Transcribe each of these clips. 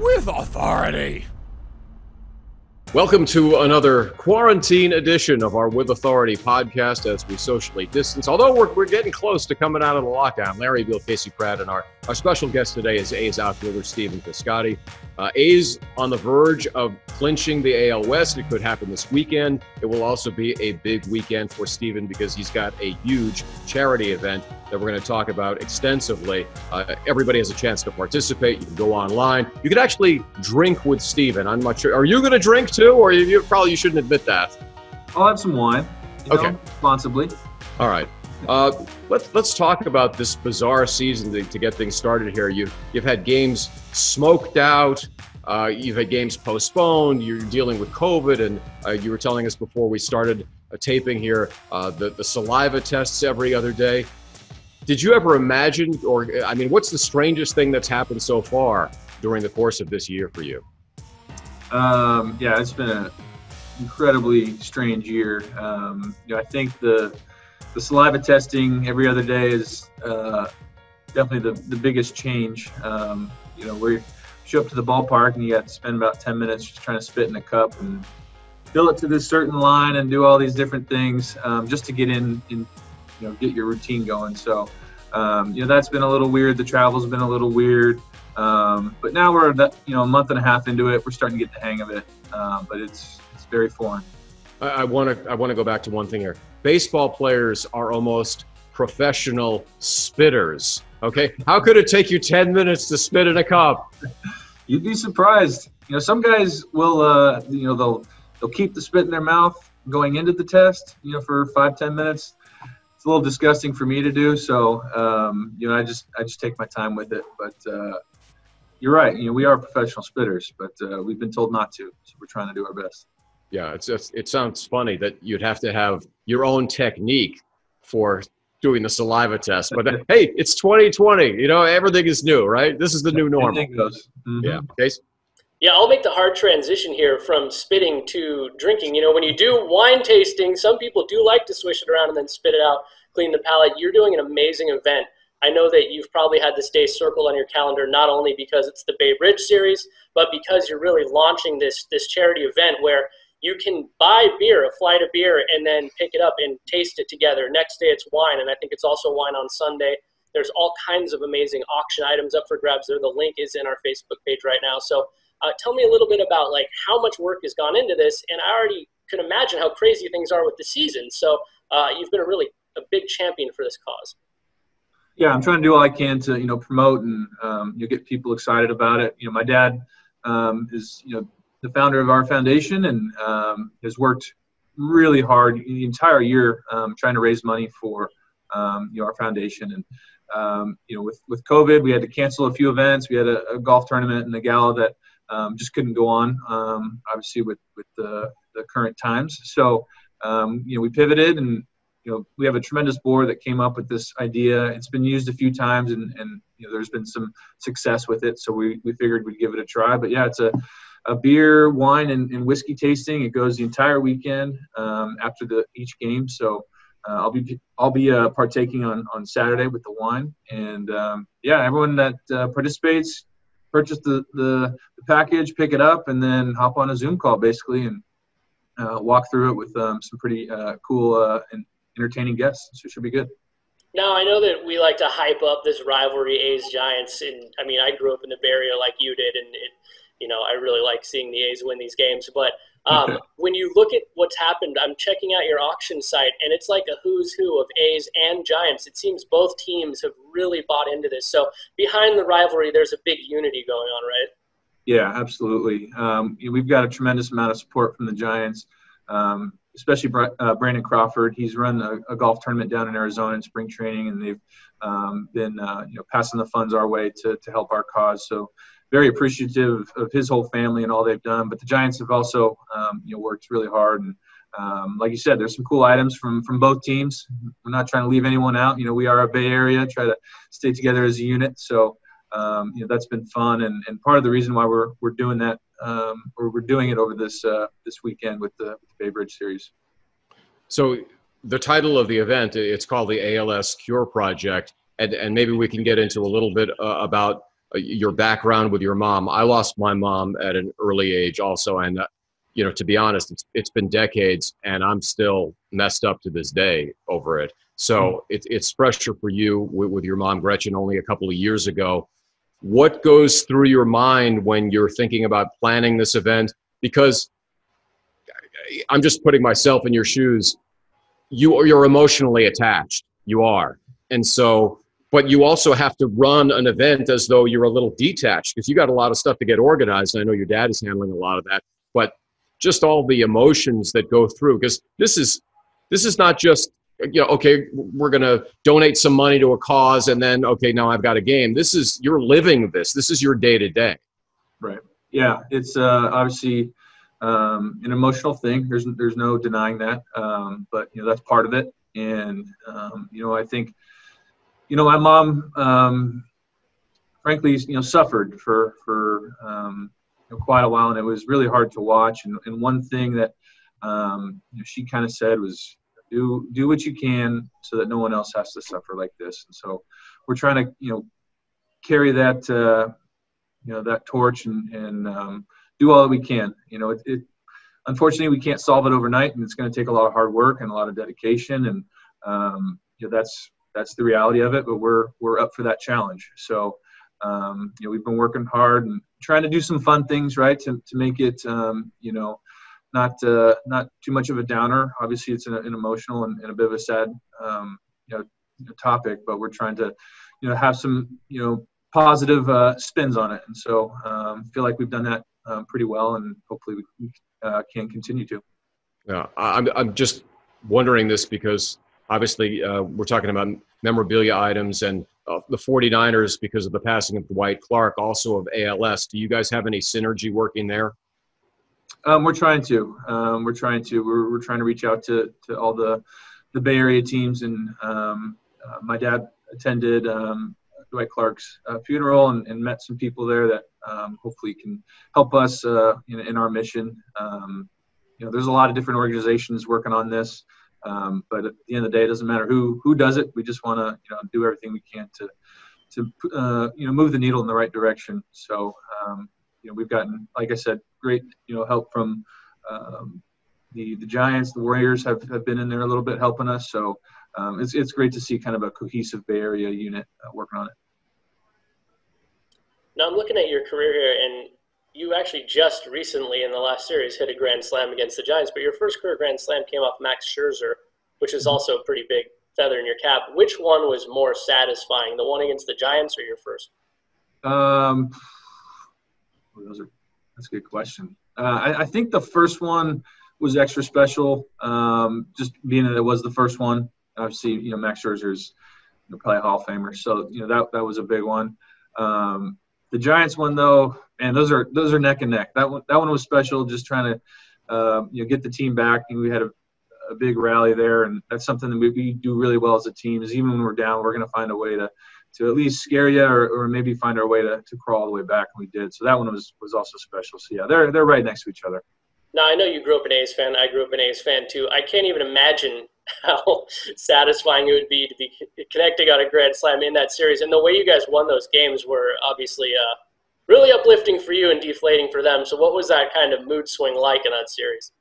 with authority. Welcome to another quarantine edition of our With Authority podcast as we socially distance. Although we're, we're getting close to coming out of the lockdown, Larry Beil, Casey Pratt, and our, our special guest today is A's outfielder Stephen Piscotty. Uh, A's on the verge of clinching the AL West. It could happen this weekend. It will also be a big weekend for Stephen because he's got a huge charity event that we're going to talk about extensively. Uh, everybody has a chance to participate. You can go online. You can actually drink with Stephen. I'm not sure. Are you going to drink too, or you, you probably you shouldn't admit that? I'll have some wine. You know, Okay. responsibly. All right. Uh, let's let's talk about this bizarre season to, to get things started here. You've you've had games smoked out. Uh, you've had games postponed. You're dealing with COVID, and uh, you were telling us before we started uh, taping here uh, the the saliva tests every other day. Did you ever imagine, or I mean, what's the strangest thing that's happened so far during the course of this year for you? Um, yeah, it's been an incredibly strange year. Um, you know, I think the the saliva testing every other day is uh, definitely the, the biggest change. Um, you know, we show up to the ballpark and you got to spend about 10 minutes just trying to spit in a cup and fill it to this certain line and do all these different things um, just to get in, in, you know, get your routine going. So, um, you know, that's been a little weird. The travel's been a little weird. Um, but now we're, you know, a month and a half into it. We're starting to get the hang of it. Um, but it's, it's very foreign. I want to I want to go back to one thing here. Baseball players are almost professional spitters. Okay, how could it take you ten minutes to spit in a cup? You'd be surprised. You know, some guys will, uh, you know, they'll they'll keep the spit in their mouth going into the test. You know, for five ten minutes. It's a little disgusting for me to do. So, um, you know, I just I just take my time with it. But uh, you're right. You know, we are professional spitters, but uh, we've been told not to. So we're trying to do our best. Yeah, it's, it's it sounds funny that you'd have to have your own technique for doing the saliva test. But hey, it's 2020. You know, everything is new, right? This is the new normal. Anything goes. Mhm. Yeah. Case. Yeah, I'll make the hard transition here from spitting to drinking. You know, when you do wine tasting, some people do like to swish it around and then spit it out, clean the palate. You're doing an amazing event. I know that you've probably had this day circled on your calendar not only because it's the Bay Bridge series, but because you're really launching this this charity event where you can buy beer, a flight of beer, and then pick it up and taste it together. Next day it's wine, and I think it's also wine on Sunday. There's all kinds of amazing auction items up for grabs there. The link is in our Facebook page right now. So uh, tell me a little bit about like how much work has gone into this, and I already can imagine how crazy things are with the season. So uh, you've been a really a big champion for this cause. yeah, I'm trying to do all I can to you know promote and um, you know, get people excited about it. You know, my dad um, is you know the founder of our foundation and um, has worked really hard the entire year um, trying to raise money for um, you know our foundation. And um, you know, with with COVID, we had to cancel a few events. We had a, a golf tournament and a gala that um, just couldn't go on, um, obviously with with the, the current times. So you know, we pivoted and you know, we have a tremendous board that came up with this idea. It's been used a few times, and, and you know, there's been some success with it. So we, we figured we'd give it a try. But yeah, it's a, a beer, wine, and, and whiskey tasting. It goes the entire weekend um, after the each game. So uh, I'll be I'll be uh, partaking on, on Saturday with the wine, and um, yeah, everyone that uh, participates purchase the, the the package, pick it up, and then hop on a Zoom call basically and uh, walk through it with um, some pretty uh, cool uh, and entertaining guests. So it should be good. Now I know that we like to hype up this rivalry, A's Giants, and I mean I grew up in the Bay Area like you did, and it, you know I really like seeing the A's win these games. But um, when you look at what's happened, I'm checking out your auction site, and it's like a who's who of A's and Giants. It seems both teams have really bought into this. So behind the rivalry, there's a big unity going on, right? Yeah, absolutely. Um, we've got a tremendous amount of support from the Giants, um, especially uh, Brandon Crawford. He's run a, a golf tournament down in Arizona in spring training, and they've um, been uh, you know passing the funds our way to to help our cause. So very appreciative of his whole family and all they've done. But the Giants have also um, you know worked really hard and. Um, like you said, there's some cool items from from both teams. We're not trying to leave anyone out. You know, we are a Bay Area, try to stay together as a unit. So, um, you know that's been fun and, and part of the reason why we're we're doing that um, or we're doing it over this uh, this weekend with the, with the Bay Bridge series. So the title of the event it's called the ALS Cure Project, and and maybe we can get into a little bit uh, about your background with your mom. I lost my mom at an early age also, and uh, you know, to be honest, it's it's been decades, and I'm still messed up to this day over it. So mm-hmm. it, it's pressure for you with, with your mom, Gretchen, only a couple of years ago. What goes through your mind when you're thinking about planning this event? Because I'm just putting myself in your shoes. You you're emotionally attached. You are, and so but you also have to run an event as though you're a little detached because you got a lot of stuff to get organized. I know your dad is handling a lot of that, but just all the emotions that go through because this is this is not just you know okay we're going to donate some money to a cause and then okay now I've got a game. This is you're living this. This is your day to day. Right. Yeah, it's uh, obviously um, an emotional thing. There's there's no denying that, um, but you know that's part of it. And um, you know I think you know, my mom, um, frankly, you know, suffered for for um, you know, quite a while, and it was really hard to watch. And, and one thing that um, you know, she kind of said was, "Do do what you can so that no one else has to suffer like this." And so, we're trying to, you know, carry that, uh, you know, that torch and and um, do all that we can. You know, it, it unfortunately we can't solve it overnight, and it's going to take a lot of hard work and a lot of dedication, and um, you know, that's that's the reality of it. But we're we're up for that challenge. So um, you know we've been working hard and trying to do some fun things, right, to to make it um, you know not uh, not too much of a downer. Obviously, it's an, an emotional and, and, a bit of a sad um, you know topic, but we're trying to you know have some you know positive uh, spins on it, and so um, feel like we've done that um, pretty well, and hopefully we uh, can continue to. Yeah, I'm I'm just wondering this because obviously uh, we're talking about memorabilia items and uh, the 49ers because of the passing of Dwight Clark, also of ALS. Do you guys have any synergy working there? Um, we're trying to. Um, we're trying to. We're, we're trying to reach out to, to all the the Bay Area teams, and um, uh, my dad attended um, Dwight Clark's uh, funeral and, and, met some people there that um, hopefully can help us uh, in, in, our mission. Um, you know, there's a lot of different organizations working on this. Um, but at the end of the day, it doesn't matter who who does it. We just want to you know do everything we can to to uh, you know move the needle in the right direction. So um, you know we've gotten, like I said, great you know help from um, the the Giants. The Warriors have, have been in there a little bit helping us. So um, it's it's great to see kind of a cohesive Bay Area unit uh, working on it. Now I'm looking at your career here, and you actually just recently in the last series hit a grand slam against the Giants, but your first career grand slam came off Max Scherzer, which is mm-hmm. also a pretty big feather in your cap. Which one was more satisfying, the one against the Giants or your first? Um, those are that's a good question. Uh, I, I, think the first one was extra special, um, just being that it was the first one. Obviously, you know Max Scherzer's you know, probably a Hall of Famer, so you know that that was a big one. Um, the Giants one though, and those are those are neck and neck. That one that one was special. Just trying to uh, you know get the team back, and we had a, a big rally there, and that's something that we, we do really well as a team. Is even when we're down, we're going to find a way to to at least scare you, or, or maybe find our way to, to crawl all the way back, and we did. So that one was was also special. So yeah, they're they're right next to each other. Now I know you grew up an A's fan. I grew up an A's fan too. I can't even imagine how satisfying it would be to be connecting on a grand slam in that series. And the way you guys won those games were obviously uh, really uplifting for you and deflating for them. So what was that kind of mood swing like in that series?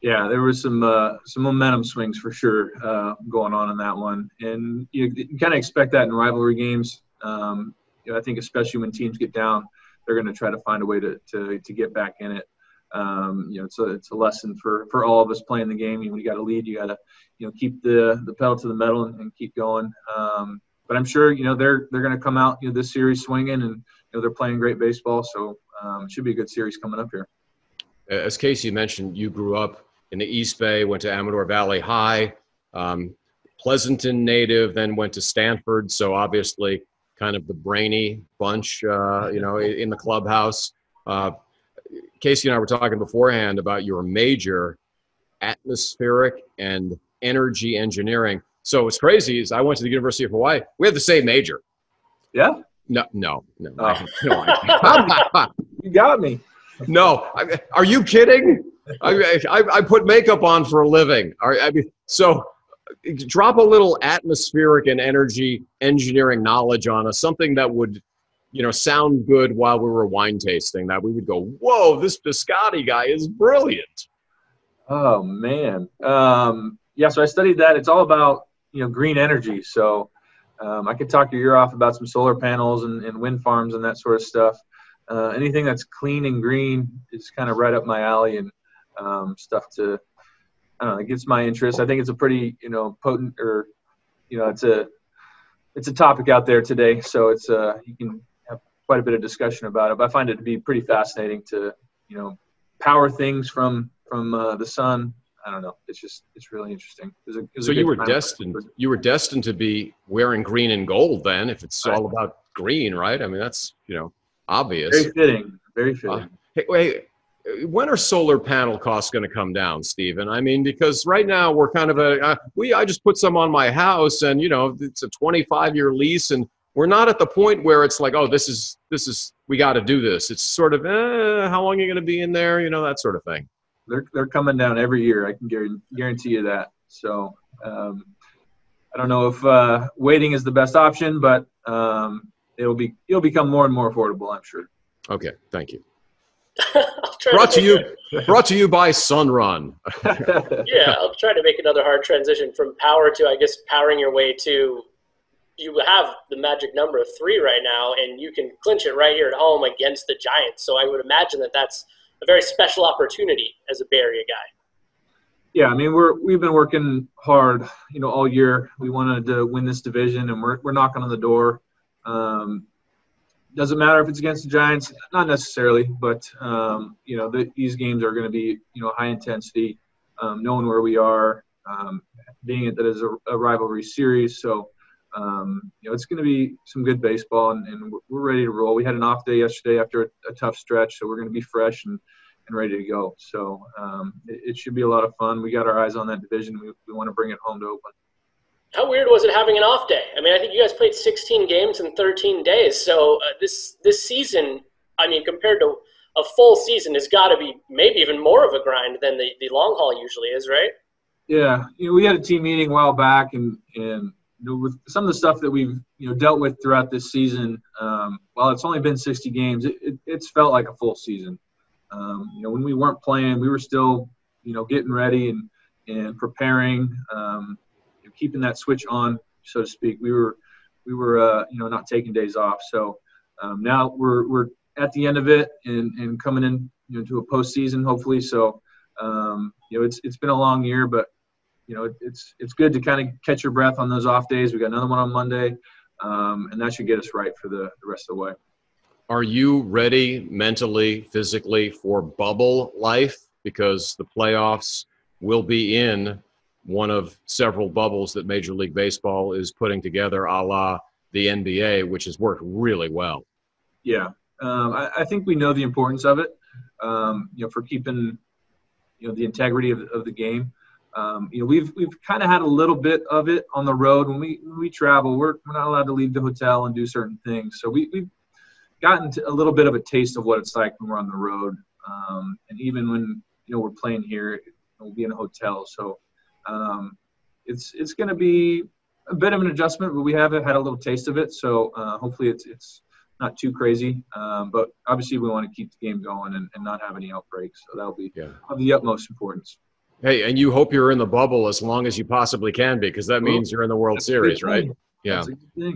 Yeah, there was some uh, some momentum swings for sure uh, going on in that one, and you, you kind of expect that in rivalry games. Um, you know, I think especially when teams get down, they're going to try to find a way to, to, to get back in it. Um, you know, it's a, it's a lesson for, for all of us playing the game. You, know, you got to lead, you got to, you know, keep the, the pedal to the metal and, and keep going. Um, but I'm sure, you know, they're, they're going to come out, you know, this series swinging and, you know, they're playing great baseball. So um, it should be a good series coming up here. As Casey mentioned, you grew up in the East Bay, went to Amador Valley High, um, Pleasanton native, then went to Stanford. So obviously kind of the brainy bunch, uh, you know, in the clubhouse. Uh, Casey and I were talking beforehand about your major, atmospheric and energy engineering. So what's crazy is I went to the University of Hawaii. We had the same major. Yeah. No, no, no. Oh. no you got me. No, I, are you kidding? I, I, I, put makeup on for a living. I mean, so drop a little atmospheric and energy engineering knowledge on us, something that would you know, sound good while we were wine tasting that we would go, whoa, this Piscotty guy is brilliant? Oh man, um, yeah. So I studied that. It's all about you know green energy. So um, I could talk your ear off about some solar panels and, and wind farms and that sort of stuff. Uh, anything that's clean and green is kind of right up my alley and um, stuff to I don't know. It gets my interest. I think it's a pretty you know potent or you know it's a it's a topic out there today. So it's uh you can quite a bit of discussion about it. But I find it to be pretty fascinating to you know power things from from uh, the sun. I don't know. It's just it's really interesting. It a, so you were destined. You were destined to be wearing green and gold then, if it's all about green, right? I mean, that's you know obvious. Very fitting. Very uh, fitting. Uh, hey, wait. When are solar panel costs going to come down, Stephen? I mean, because right now we're kind of a uh, we. I just put some on my house, and you know, it's a 25 year lease, and we're not at the point where it's like, oh, this is this is we got to do this. It's sort of, eh, how long are you going to be in there? You know, that sort of thing they're they're coming down every year. I can guarantee you that. So um, I don't know if uh, waiting is the best option, but um, it'll be it'll become more and more affordable. I'm sure. Okay, thank you. brought to, to you brought to you by Sunrun. yeah, I'll try to make another hard transition from power to I guess powering your way to you have the magic number of three right now, and you can clinch it right here at home against the Giants. So I would imagine that that's a very special opportunity as a Bay Area guy. Yeah, I mean we're we've been working hard, you know, all year. We wanted to win this division, and we're we're knocking on the door. Um, doesn't matter if it's against the Giants, not necessarily, but um, you know the, these games are going to be you know high intensity, um, knowing where we are, um, being it that is a, a rivalry series. So um, you know it's going to be some good baseball, and, and, we're ready to roll. We had an off day yesterday after a, a tough stretch, so we're going to be fresh and and ready to go. So um, it, it, should be a lot of fun. We got our eyes on that division. We, we want to bring it home to Oakland. How weird was it having an off day? I mean, I think you guys played 16 games in 13 days. So uh, this this season, I mean, compared to a full season, has got to be maybe even more of a grind than the, the long haul usually is, right? Yeah, you know, we had a team meeting a while back, and and you know, with some of the stuff that we've you know dealt with throughout this season, um, while it's only been 60 games, it, it, it's felt like a full season. Um, you know, when we weren't playing, we were still, you know, getting ready and and preparing, um, you know, keeping that switch on, so to speak. We were we were uh, you know not taking days off. So um, now we're we're at the end of it and and coming in you know to a postseason hopefully. So um, you know it's it's been a long year, but you know it, it's it's good to kind of catch your breath on those off days. We got another one on Monday, um, and that should get us right for the, the rest of the way. Are you ready mentally, physically for bubble life? Because the playoffs will be in one of several bubbles that Major League Baseball is putting together, a la the NBA, which has worked really well. Yeah, um, I, I, think we know the importance of it. Um, you know, for keeping you know the integrity of, of the game. Um, you know, we've we've kind of had a little bit of it on the road when we when we travel. We're we're not allowed to leave the hotel and do certain things, so we we've gotten a little bit of a taste of what it's like when we're on the road. Um, and even when you know we're playing here, we'll be in a hotel. So um, it's it's going to be a bit of an adjustment, but we have had a little taste of it. So uh, hopefully it's it's not too crazy. Um, but obviously we want to keep the game going and, and not have any outbreaks. So that'll be yeah. of the utmost importance. Hey, and you hope you're in the bubble as long as you possibly can be, because that means you're in the World Series, right? Yeah.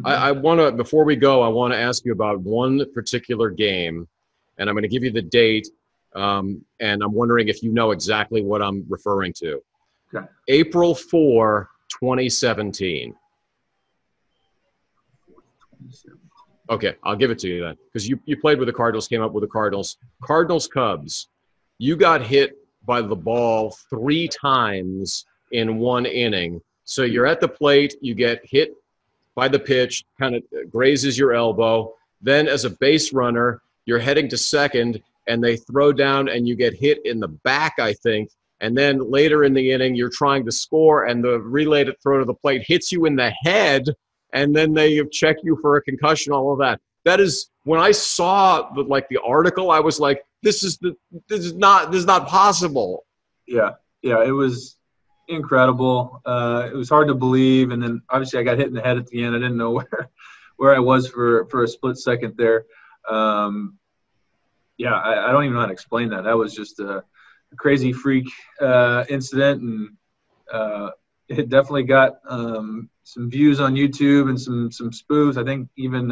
I, I want to, before we go, I want to ask you about one particular game, and I'm going to give you the date, um, and I'm wondering if you know exactly what I'm referring to. Okay. April 4, 2017. Okay, I'll give it to you then, because you, you played with the Cardinals, came up with the Cardinals. Cardinals Cubs, you got hit by the ball three times in one inning. So you're at the plate, you get hit by the pitch, kind of grazes your elbow. Then, as a base runner, you're heading to second, and they throw down, and you get hit in the back, I think. And then later in the inning, you're trying to score, and the related throw to the plate hits you in the head, and then they check you for a concussion, all of that. That is when I saw the, like the article, I was like, "This is the this is not this is not possible." Yeah, yeah, it was incredible. Uh, it was hard to believe, and then obviously I got hit in the head at the end. I didn't know where where I was for for a split second there. Um, yeah, I, I, don't even know how to explain that. That was just a, a crazy freak uh, incident, and uh, it definitely got um, some views on YouTube and some some spoofs. I think even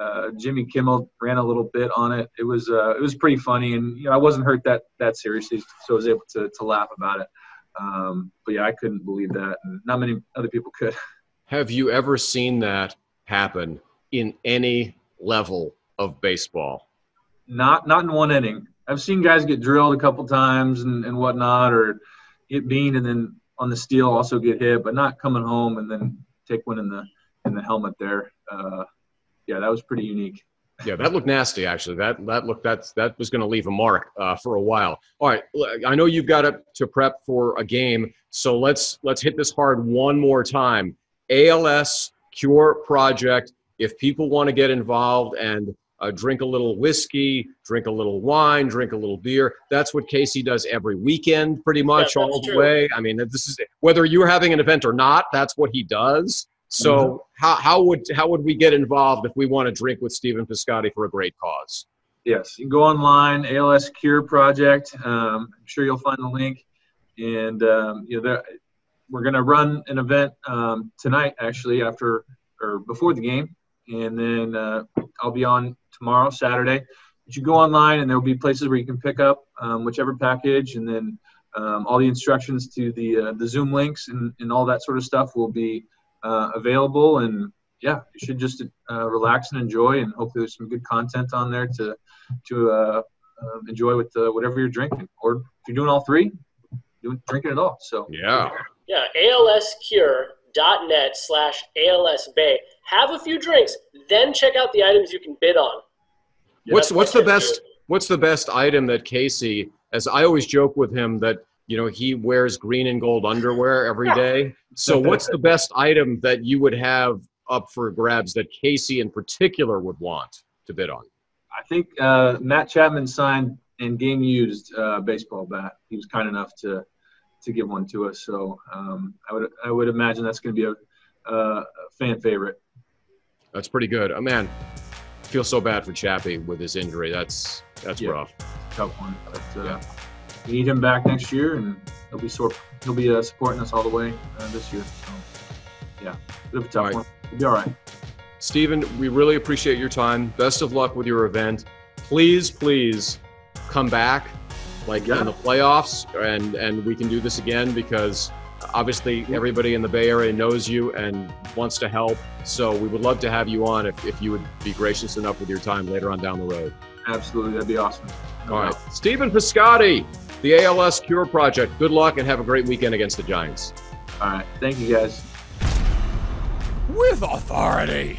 uh, Jimmy Kimmel ran a little bit on it. It was uh, it was pretty funny, and you know I wasn't hurt that that seriously, so I was able to to laugh about it. Um, but yeah, I couldn't believe that, and not many other people could. Have you ever seen that happen in any level of baseball? Not not in one inning. I've seen guys get drilled a couple times and, and whatnot, or get beaned and then on the steal also get hit, but not coming home and then take one in the in the helmet there. Uh, yeah, that was pretty unique. Yeah, that looked nasty. Actually, that that looked that's that was going to leave a mark uh, for a while. All right, I know you've got to, to prep for a game, so let's let's hit this hard one more time. ALS Cure Project. If people want to get involved and uh, drink a little whiskey, drink a little wine, drink a little beer. That's what Casey does every weekend, pretty much yeah, all the true. way. I mean, this is whether you're having an event or not. That's what he does. So mm-hmm. how, how would how would we get involved if we want to drink with Stephen Piscotty for a great cause? Yes, you can go online, ALS Cure Project. Um, I'm sure you'll find the link. And um, you know, we're going to run an event um, tonight, actually, after or before the game, and then uh, I'll be on tomorrow, Saturday. But you go online, and there will be places where you can pick up um, whichever package, and then um, all the instructions to the uh, the Zoom links and, and all that sort of stuff will be uh, available. And yeah, you should just uh, relax and enjoy, and hopefully there's some good content on there to to uh, um, enjoy with whatever you're drinking. Or if you're doing all three, doing drinking it all. So yeah, yeah, alscure.net slash alsbay. Have a few drinks, then check out the items you can bid on. Yeah, what's what's the best what's the best item that Casey as I always joke with him that you know he wears green and gold underwear every day. So what's the best item that you would have up for grabs that Casey in particular would want to bid on? I think uh, Matt Chapman signed and game used uh, baseball bat. He was kind enough to to give one to us. So um, I would I would imagine that's going to be a, a, fan favorite. That's pretty good. Oh man, I feel so bad for Chappie with his injury. That's that's yeah, rough. Tough one. But, uh, yeah. We need him back next year, and he'll be sort he'll be uh, supporting us all the way uh, this year. So yeah, bit of a tough right. one. We'll be all right. Stephen, we really appreciate your time. Best of luck with your event. Please, please come back like yeah. in the playoffs, and and we can do this again because obviously everybody in the Bay Area knows you and wants to help. So we would love to have you on if, if you would be gracious enough with your time later on down the road. Absolutely, that'd be awesome. All right, Stephen Piscotty, the ALS Cure Project. Good luck and have a great weekend against the Giants. All right, thank you guys. With authority.